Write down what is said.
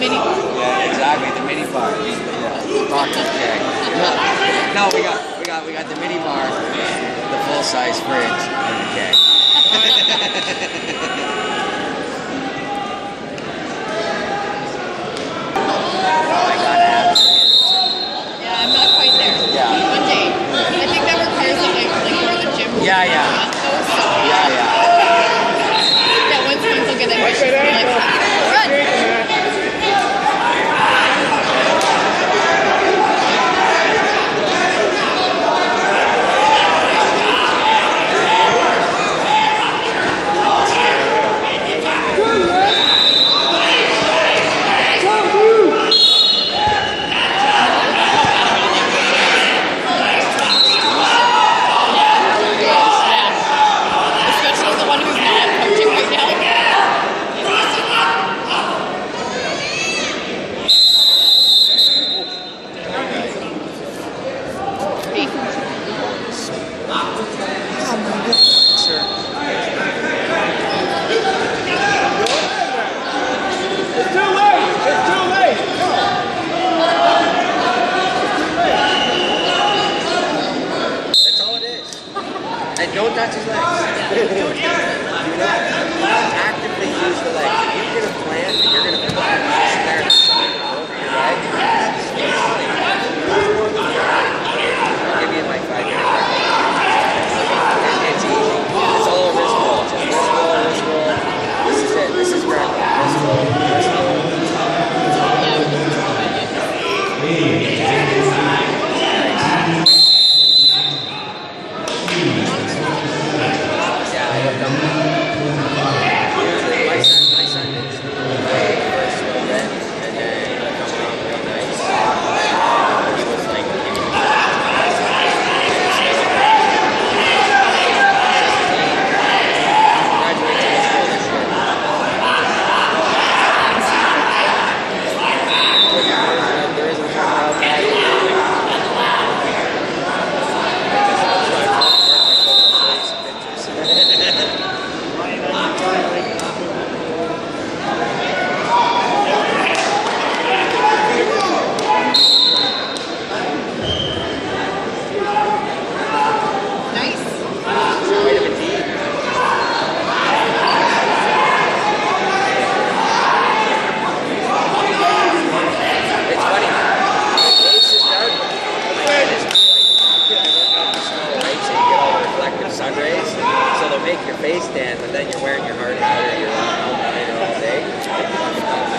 mini Yeah, exactly, the mini bar. Yeah. No, we got we got we got the mini bar, the full size fridge, and the keg. make your face tan, but then you're wearing your heart out or your helmet all day.